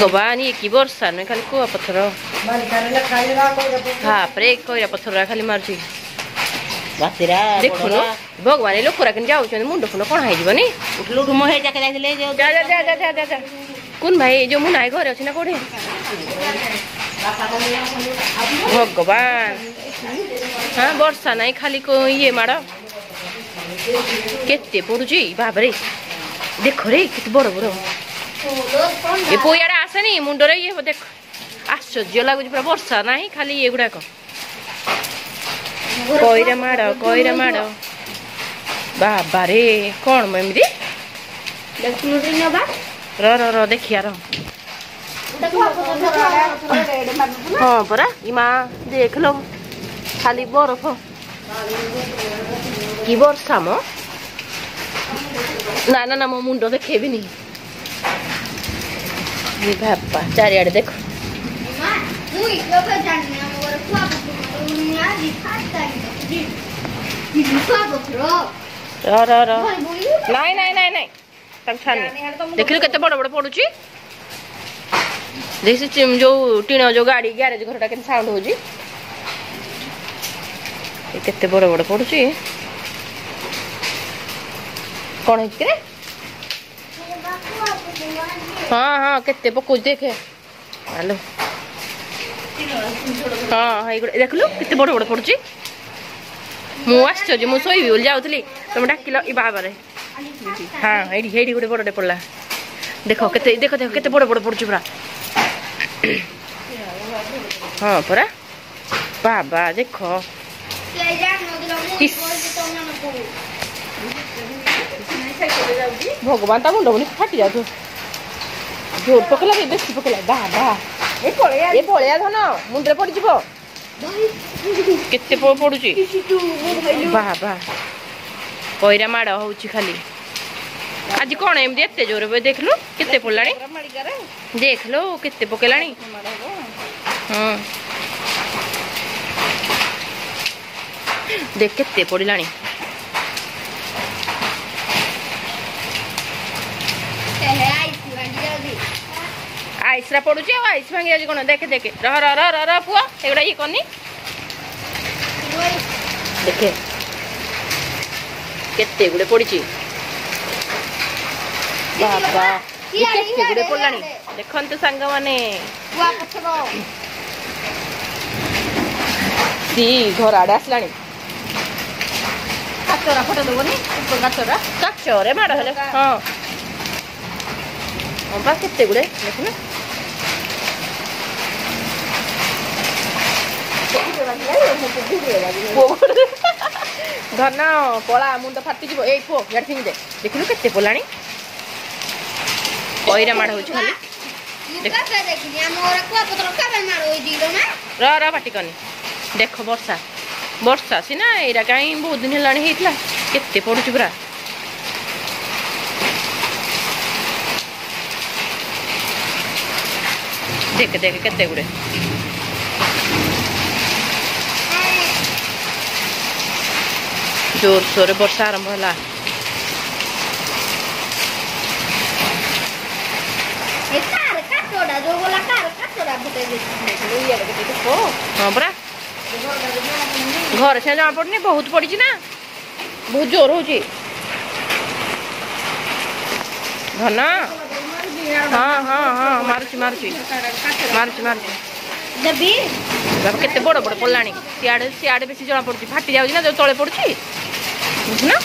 भगवान ये कि वर्षा नुहे खाली कुआ पत्थर हापरे कईरा पत्थर खाली मारुची দেখুন ভগবান এই লোকরা কিন্তু যাচ্ছেন মুন্ড ফুন্ড কোণ হয়েযিব নি কোন ভাই এই যে মু নাই ঘরে অছি না কোঠে ভগবান হ্যাঁ বর্ষা নাই খালি ইয়ে মাড় কেতে পড়ুছি বাবরে দেখ রে কেতে বড় বড় এ পোয়াড়া ଆସେନି ମୁଣ୍ଡରେ ଇଏ ଦେଖ ଆଶ୍ଚର୍ଯ୍ୟ ଲାଗୁଛି ପୁରା ବର୍ଷା ନାହିଁ ଖାଲି ଏଗୁଡ଼ାକ କଇରା ମାଡ଼ କଇରା ମାଡ଼ ବାବାରେ କ'ଣ ଏମିତି ର ଦେଖିଆ ର ହଁ ପରା ଇ ମା ଦେଖିଲ ଖାଲି ବରଫ କି ବର୍ଷା ମ ନା ନା ମୋ ମୁଣ୍ଡ ଦେଖେଇବିନି જી બાપા ચારિયાડે દેખો ନାଇଁ ନାଇଁ ନାଇଁ ନାଇଁ ତାକୁ ଛାଡ଼ନି ଦେଖିଲୁ କେତେ ବଡ଼ ବଡ଼ ପଡ଼ୁଛି ଦେଖି ଯୋଉ ଟିଣ ଯୋଉ ଗାଡ଼ି ଗ୍ୟାରେଜ ଘରଟା କେତେ ସାଉଣ୍ଡ ହଉଛି କେତେ ବଡ଼ ବଡ଼ ପଡ଼ୁଛି କ'ଣ ହେଇଛି ରେ हाँ हाँ कितने पर कुछ देखे हेलो हाँ ये देख लो कितने बड़ बड़ पड़ुची ମୁଁ ଆଶ୍ଚର୍ଯ୍ୟ ମୁଁ ଶୋଇବି ବୋଲି ଯାଉଥିଲି ତମେ ଡାକିଲ ଏ ବାବାରେ ହଁ ଏଇଠି ହେଇଠି ଗୋଟେ ବଡ଼ଟେ ପଡ଼ିଲା ଦେଖ କେତେ ଦେଖ ଦେଖ କେତେ ବଡ଼ ବଡ଼ ପଡ଼ୁଛି ପୁରା ହଁ ପରା ବାବା ଦେଖ ভগবান তা মুন্ডমুনি ফাটি যা তো জোর লাগে বেশি লাগে দা দা এ পড়েয়া এ পড়েয়া ধন মুন্ডে পড়িযিব কেতে পড়ুছি বা বা কইরা মাড় হচ্ছে খালি আজ কোণ এমনি এত জোর দেখলু কেতে পড়লানি দেখলো কেতে পকেলানি হুম দেখ কেতে পড়লানি ଆଇସ୍ରା ପଡ଼ୁଛି ଆଉ ଆଇସ୍ ଭାଙ୍ଗି ଯାଉଛି କ'ଣ ଦେଖେ ଦେଖେ ରହ ରହ ରହ ରହ ରହ ପୁଅ ଏଗୁଡ଼ା ଇଏ କନି ଦେଖେ କେତେ ଗୁଡ଼େ ପଡ଼ିଛି ବାବା କେତେ ଗୁଡ଼େ ପଡ଼ିଲାଣି ଦେଖନ୍ତୁ ସାଙ୍ଗମାନେ ସି ଘର ଆଡ଼େ ଆସିଲାଣି କାଚରା ଫଟୋ ଦେବନି କାଚରା କାଚରେ ମାଡ଼ ହେଲେ ହଁ ହଁ ବା କେତେ ଗୁଡ଼େ ଦେଖୁନା ଧନ ପଳା ମୁଣ୍ଡ ଫାଟିଯିବ ଏଇ ପୁଅ ଇଆଡ଼େ ଫିଙ୍ଗି ଦେ ଦେଖିଲୁ କେତେ ପଲାଣି ପଇରା ମାଡ଼ ହେଉଛି ଖାଲି ର ର ଦେଖ ବର୍ଷା ବର୍ଷା ସିନା ଏଇଟା କାଇଁ ବହୁତ ଦିନ ହେଲାଣି ହେଇଥିଲା କେତେ ପଡ଼ୁଛି ପୁରା देख देख କେତେ ଗୁଡ଼େ जोर सोरे वर्षा आरंभ है हाँ घर से जमा पड़नी बहुत पड़ी ना बहुत जोर हो हाँ हाँ हाँ मारुची मारुची मारुची मारुची देवी बड़ बड़ पड़ला सियाड़े सियाड़े बेसी पड़ी फाटी जाऊँ तले पड़ी না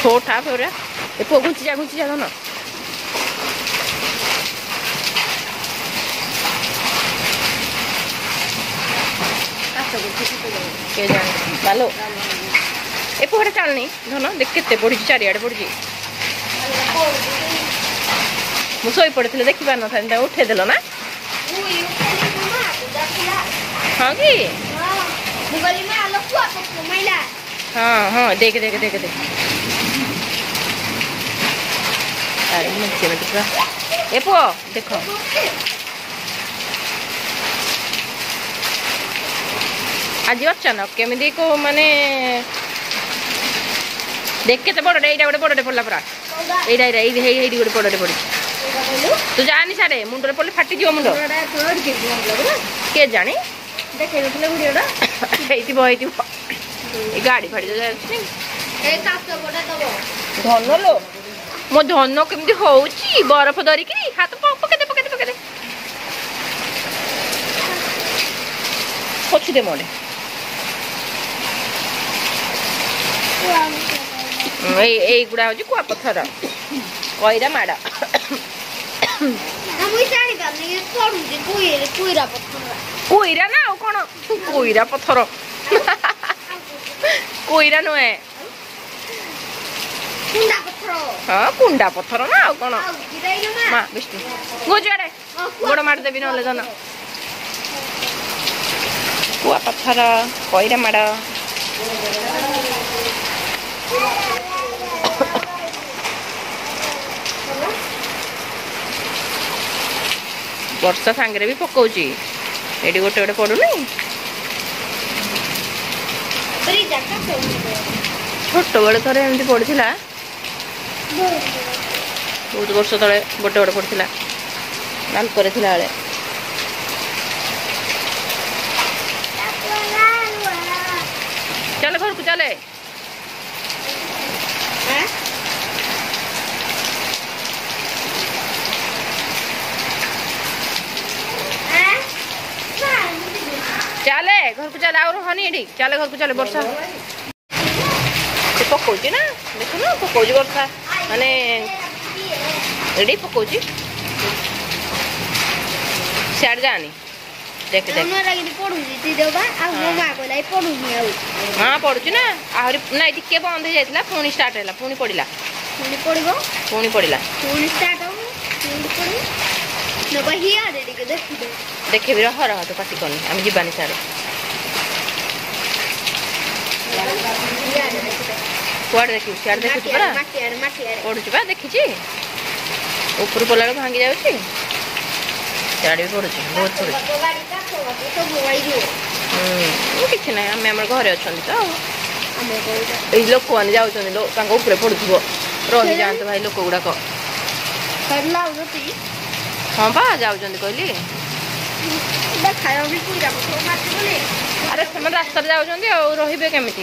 ঠোঁট হাফ ওরা এরপর গুঁচি যা গুঁচি যা না আচ্ছা, কে জানে ভালো এরপর ওটা চালনি ধন দেখ কেতে পড়িছি ମୁଁ ଶୋଇପଡ଼ିଥିଲି ଦେଖିପାରିନଥାନ୍ତି ଉଠେଇଦେଲ ନା ହଁ କି हाँ हाँ देख देख देख देख अरे मुझे मत पूरा ए पो देखो आज अचानक केमी को माने देख के तो बड़े एटा गोटे बड़े पड़ा पूरा एटा एटा एई हेई हेई गोटे बड़े पड़ी तू जानी सारे मुंडरे पड़े फाटी जीव मुंड के जानी देखे भिडियोटा ହେଇଥିବ ହେଇଥିବ ଗାଡ଼ି ଫାଡ଼ିରେ ଯାଉଛି ଧନ ଲୋ ମୋ ଧନ କେମିତି ହଉଛି ବରଫ ଧରିକି ହାତ ପକେଇଦେ ପକେଇଦେ ପକେଇଦେ ପଛିଦେ ମୋଡ଼େ ଏଇ ଏଇଗୁଡ଼ା ହେଉଛି କୁଆପଥର କଇରା ମାଡ଼ କୁଇରା ନା ଆଉ କ'ଣ କୁଇରା ପଥର କୋଇରା ନୁହେଁ ହଁ କୁଣ୍ଡା ପଥର ନା ଆଉ କ'ଣ ମା ବିଷ୍ଣୁ ଗୋଜୁଆଡ଼େ ଗୋଡ଼ ମାରିଦେବି ନହେଲେ ଧନ କୁଆ ପଥର କଇରା ମାଡ଼ ବର୍ଷା ସାଙ୍ଗରେ ବି ପକାଉଛି ଏଠି ଗୋଟେ ଗୋଟେ ପଡ଼ୁନି ছোট বেড়ে থরে এমনি পড়েছিলা ବହୁତ ବର୍ଷ ତଳେ ଗୋଟେ ଗୋଟେ ପଡ଼ିଥିଲା ନାଲକରେ ଥିଲାବେଳେ ଚାଲେ ଘରକୁ ଚାଲେ ଘରକୁ ଚାଲେ ଆଉ ରହନି ଏଠି ଚାଲେ ଘରକୁ ଚାଲେ ବର୍ଷା ସେ ପକଉଛି ନା ଦେଖୁନ ପକଉଛି ବର୍ଷା ମାନେ ଏଠି ପକଉଛି ସିଆଡ଼େ ଯାଆନି ହଁ ପଡ଼ୁଛି ନା ଆହୁରି ନାଇଁ ଟିକେ ବନ୍ଦ ହେଇଯାଇଥିଲା ପୁଣି ଷ୍ଟାର୍ଟ ହେଲା ପୁଣି ପଡ଼ିଲା ପୁଣି ପଡ଼ିଲା ଦେଖିବି ରହ ରହ ତୁ ପାଟି କରନି ଆମେ ଯିବାନି ସାର୍ କୁଆଡ଼େ ଦେଖିବୁ ସିଆଡ଼େ ଦେଖୁଛୁ ପରା ପଡ଼ୁଛୁ ପା ଦେଖିଛି ଉପରୁ ପଲାବେଳକୁ ଭାଙ୍ଗି ଯାଉଛି ସିଆଡ଼େ ବି ପଡ଼ୁଛି ବହୁତ ପଡ଼ୁଛି ହୁଁ କିଛି ନାହିଁ ଆମେ ଆମର ଘରେ ଅଛନ୍ତି ତ ଆଉ ଏଇ ଲୋକମାନେ ଯାଉଛନ୍ତି ତାଙ୍କ ଉପରେ ପଡ଼ୁଥିବ ରହିଯାଆନ୍ତୁ ଭାଇ ଲୋକ ଗୁଡ଼ାକ ହଁ ପା ଯାଉଛନ୍ତି କହିଲି ଆରେ ସେମାନେ ରାସ୍ତାରେ ଯାଉଛନ୍ତି ଆଉ ରହିବେ କେମିତି